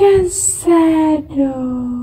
cansado.